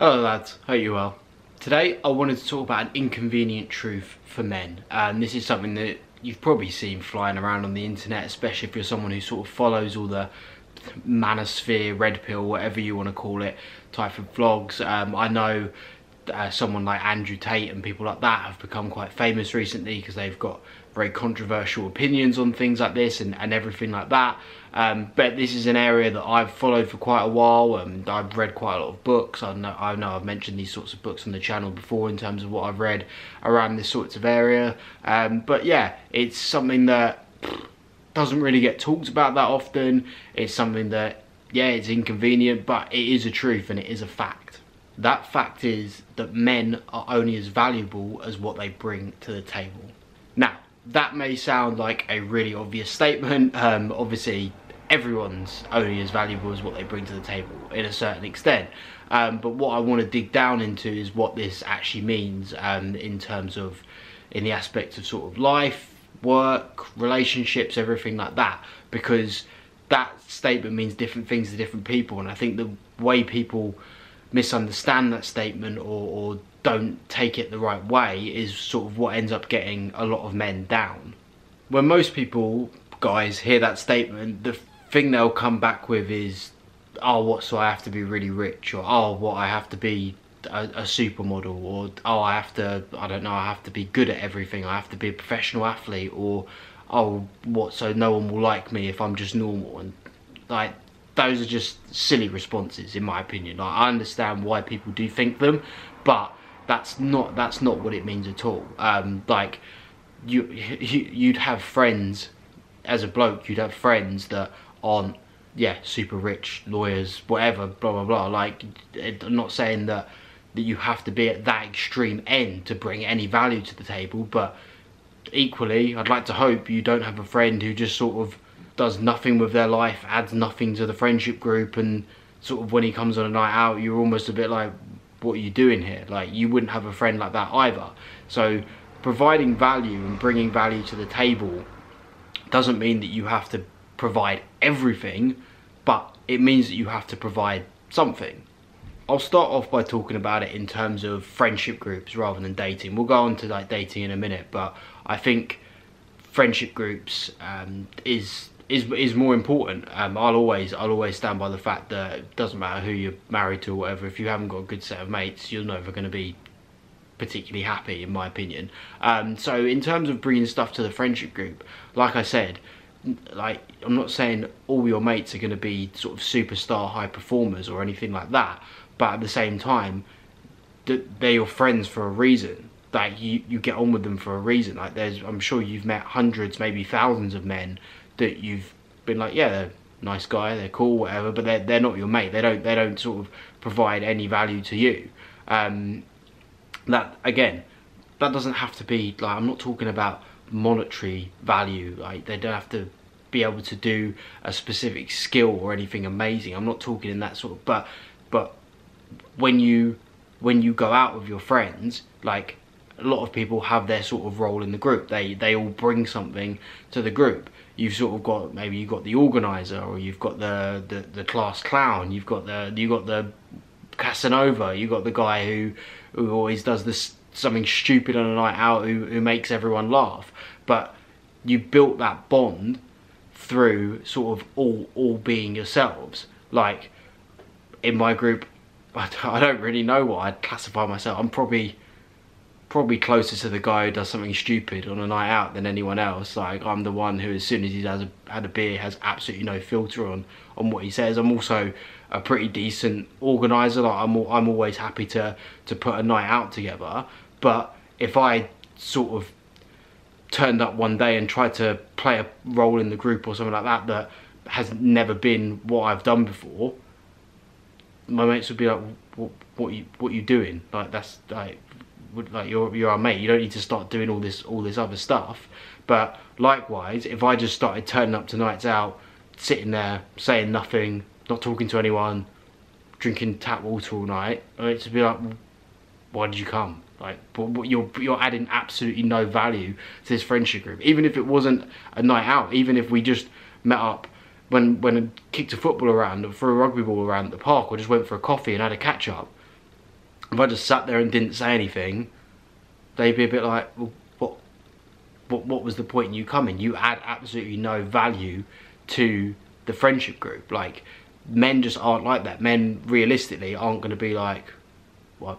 Hello lads, hope you're well. Today I wanted to talk about an inconvenient truth for men. And this is something that you've probably seen flying around on the internet, especially if you're someone who sort of follows all the manosphere, red pill, whatever you want to call it, type of vlogs. Um, I know uh, someone like Andrew Tate and people like that have become quite famous recently because they've got very controversial opinions on things like this and, and everything like that. Um, but this is an area that I've followed for quite a while and I've read quite a lot of books. I know, I know I've mentioned these sorts of books on the channel before in terms of what I've read around this sorts of area. Um, but yeah, it's something that doesn't really get talked about that often. It's something that, yeah, it's inconvenient, but it is a truth and it is a fact. That fact is that men are only as valuable as what they bring to the table. Now, that may sound like a really obvious statement. Um, obviously, everyone's only as valuable as what they bring to the table in a certain extent. Um, but what I want to dig down into is what this actually means um, in terms of, in the aspect of sort of life, work, relationships, everything like that. Because that statement means different things to different people. And I think the way people misunderstand that statement or, or don't take it the right way is sort of what ends up getting a lot of men down. When most people, guys, hear that statement, the thing they'll come back with is, oh, what, so I have to be really rich, or oh, what, I have to be a, a supermodel, or oh, I have to, I don't know, I have to be good at everything, I have to be a professional athlete, or oh, what, so no one will like me if I'm just normal, and like, those are just silly responses in my opinion. Like, I understand why people do think them, but that's not that's not what it means at all. Um, like you, you would have friends as a bloke, you'd have friends that aren't yeah super rich lawyers, whatever, blah blah blah. Like I'm not saying that that you have to be at that extreme end to bring any value to the table, but equally, I'd like to hope you don't have a friend who just sort of does nothing with their life, adds nothing to the friendship group, and sort of when he comes on a night out, you're almost a bit like, what are you doing here? Like you wouldn't have a friend like that either. So providing value and bringing value to the table doesn't mean that you have to provide everything, but it means that you have to provide something. I'll start off by talking about it in terms of friendship groups rather than dating. We'll go on to like dating in a minute, but I think friendship groups um, is is is more important. Um, I'll always I'll always stand by the fact that it doesn't matter who you're married to or whatever. If you haven't got a good set of mates, you're never going to be particularly happy, in my opinion. Um, so in terms of bringing stuff to the friendship group, like I said, like I'm not saying all your mates are going to be sort of superstar high performers or anything like that, but at the same time, they're your friends for a reason. Like you, you get on with them for a reason. Like there's, I'm sure you've met hundreds, maybe thousands of men that you've been like, yeah, they're nice guy, they're cool, whatever, but they're they're not your mate. They don't they don't sort of provide any value to you. Um, that again, that doesn't have to be like I'm not talking about monetary value. Like they don't have to be able to do a specific skill or anything amazing. I'm not talking in that sort of but but when you when you go out with your friends, like a lot of people have their sort of role in the group. They they all bring something to the group. You've sort of got maybe you've got the organizer or you've got the, the the class clown. You've got the you got the casanova. You've got the guy who who always does this something stupid on a night out who, who makes everyone laugh. But you built that bond through sort of all all being yourselves. Like in my group I don't really know what I'd classify myself. I'm probably probably closer to the guy who does something stupid on a night out than anyone else. Like I'm the one who, as soon as he has a, had a beer, has absolutely no filter on on what he says. I'm also a pretty decent organizer. Like I'm I'm always happy to to put a night out together. But if I sort of turned up one day and tried to play a role in the group or something like that that has never been what I've done before, my mates would be like, "What, what you what you doing?" Like that's like like you're you're our mate. You don't need to start doing all this all this other stuff. But likewise, if I just started turning up to nights out, sitting there saying nothing, not talking to anyone, drinking tap water all night, it's be like, why did you come? Like, but you're you're adding absolutely no value to this friendship group. Even if it wasn't a night out, even if we just met up when when I kicked a football around or threw a rugby ball around the park, or just went for a coffee and had a catch up if I just sat there and didn't say anything, they'd be a bit like, well, what, what, what was the point in you coming? You add absolutely no value to the friendship group. Like, men just aren't like that. Men, realistically, aren't going to be like, what,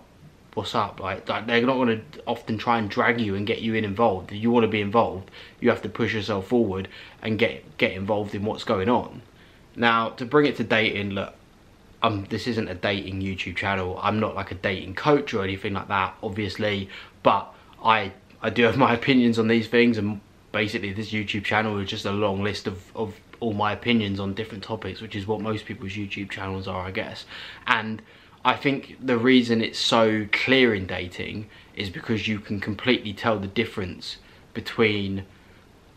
what's up? Like, they're not going to often try and drag you and get you in involved. If you want to be involved, you have to push yourself forward and get get involved in what's going on. Now, to bring it to dating, look, um, this isn't a dating YouTube channel. I'm not like a dating coach or anything like that, obviously. But I I do have my opinions on these things, and basically this YouTube channel is just a long list of of all my opinions on different topics, which is what most people's YouTube channels are, I guess. And I think the reason it's so clear in dating is because you can completely tell the difference between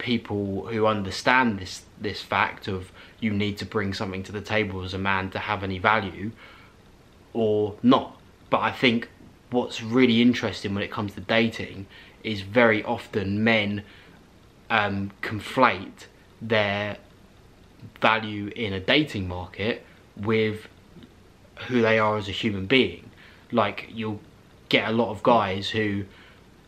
people who understand this this fact of you need to bring something to the table as a man to have any value or not. But I think what's really interesting when it comes to dating is very often men um, conflate their value in a dating market with who they are as a human being. Like you'll get a lot of guys who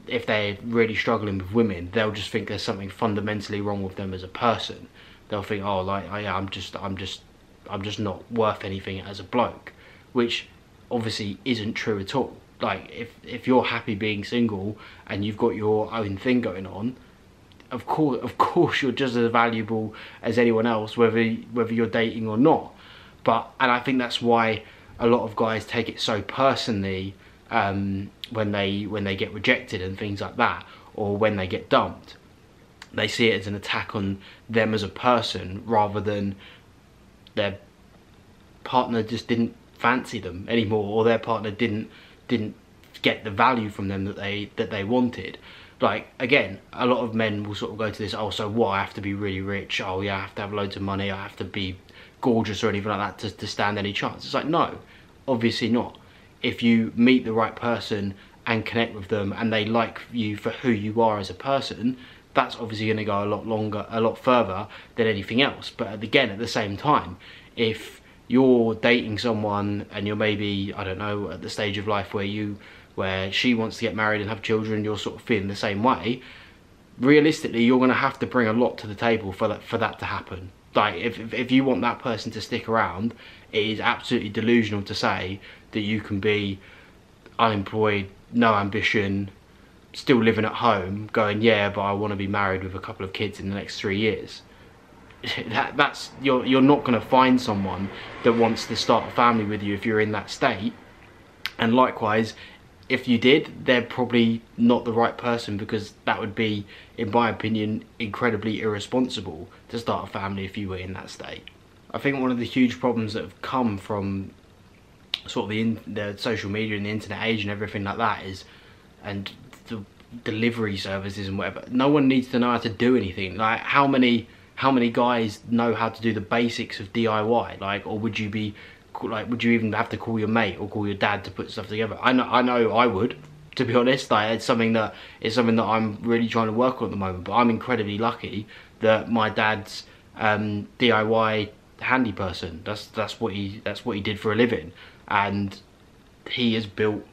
if they're really struggling with women, they'll just think there's something fundamentally wrong with them as a person. They'll think, oh, like, oh, yeah, I'm just, I'm just, I'm just not worth anything as a bloke, which obviously isn't true at all. Like, if if you're happy being single and you've got your own thing going on, of course, of course, you're just as valuable as anyone else, whether whether you're dating or not. But and I think that's why a lot of guys take it so personally um, when they when they get rejected and things like that, or when they get dumped. They see it as an attack on them as a person rather than their partner just didn't fancy them anymore, or their partner didn't didn't get the value from them that they that they wanted. Like again, a lot of men will sort of go to this. Oh, so what? I have to be really rich. Oh yeah, I have to have loads of money. I have to be gorgeous or anything like that to, to stand any chance. It's like, no, obviously not. If you meet the right person and connect with them and they like you for who you are as a person, that's obviously going to go a lot longer, a lot further than anything else. But again, at the same time, if you're dating someone and you're maybe, I don't know, at the stage of life where you, where she wants to get married and have children, you're sort of feeling the same way, realistically, you're going to have to bring a lot to the table for that, for that to happen like if, if, if you want that person to stick around it is absolutely delusional to say that you can be unemployed no ambition still living at home going yeah but i want to be married with a couple of kids in the next three years. That, that's you're you're not going to find someone that wants to start a family with you if you're in that state. And likewise if you did, they're probably not the right person because that would be, in my opinion, incredibly irresponsible to start a family if you were in that state. I think one of the huge problems that have come from sort of the, in, the social media and the internet age and everything like that is, and the delivery services and whatever, no one needs to know how to do anything. Like how many how many guys know how to do the basics of DIY? Like, or would you be like would you even have to call your mate or call your dad to put stuff together? I know i know i would to be honest. Like it's something that is something that i'm really trying to work on at the moment but i'm incredibly lucky that my dad's um, diy handy person. That's that's what he that's what he did for a living. And he has built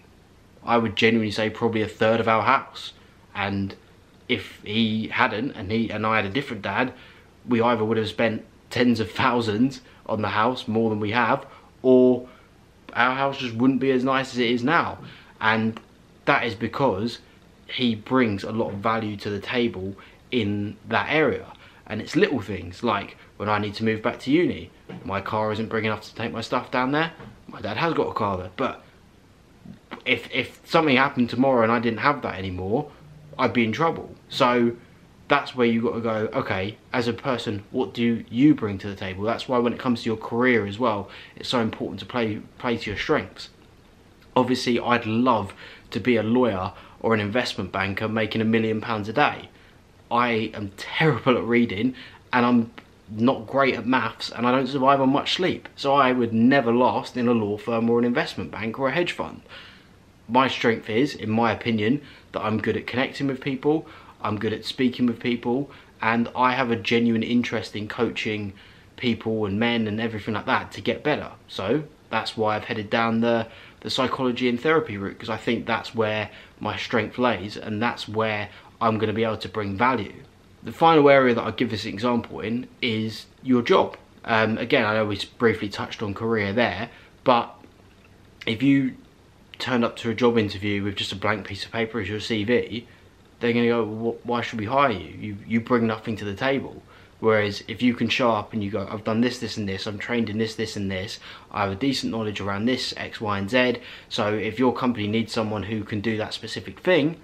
i would genuinely say probably a third of our house. And if he hadn't and he and i had a different dad we either would have spent tens of thousands on the house more than we have or our house just wouldn't be as nice as it is now. And that is because he brings a lot of value to the table in that area. And it's little things like when I need to move back to uni, my car isn't big enough to take my stuff down there. My dad has got a car there, but if if something happened tomorrow and I didn't have that anymore, I'd be in trouble. So that's where you've got to go okay as a person what do you bring to the table? That's why when it comes to your career as well it's so important to play play to your strengths. Obviously i'd love to be a lawyer or an investment banker making a million pounds a day. I am terrible at reading and i'm not great at maths and i don't survive on much sleep. So i would never last in a law firm or an investment bank or a hedge fund. My strength is in my opinion that i'm good at connecting with people I'm good at speaking with people, and I have a genuine interest in coaching people and men and everything like that to get better. So that's why I've headed down the, the psychology and therapy route because I think that's where my strength lays and that's where I'm going to be able to bring value. The final area that I give this example in is your job. Um, again, I always briefly touched on career there, but if you turned up to a job interview with just a blank piece of paper as your CV, they're going to go, why should we hire you? You, you bring nothing to the table. Whereas if you can show up and you go, I've done this, this and this, I'm trained in this, this and this, I have a decent knowledge around this, X, Y and Z. So if your company needs someone who can do that specific thing,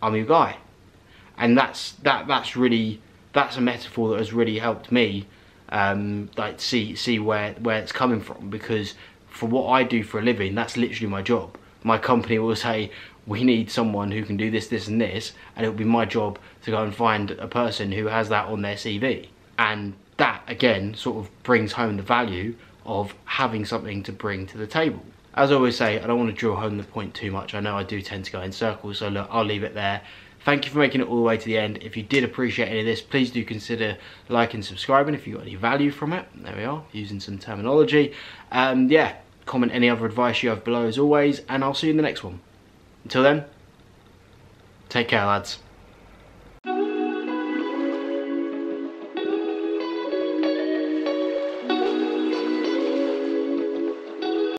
I'm your guy. And that's that that's really that's a metaphor that has really helped me um, like see see where where it's coming from because for what I do for a living, that's literally my job. My company will say, we need someone who can do this, this and this, and it'll be my job to go and find a person who has that on their CV. And that, again, sort of brings home the value of having something to bring to the table. As I always say, I don't want to drill home the point too much. I know I do tend to go in circles, so look, I'll leave it there. Thank you for making it all the way to the end. If you did appreciate any of this, please do consider liking subscribing if you got any value from it. There we are, using some terminology. Um, yeah, comment any other advice you have below as always, and I'll see you in the next one. Until then, take care lads.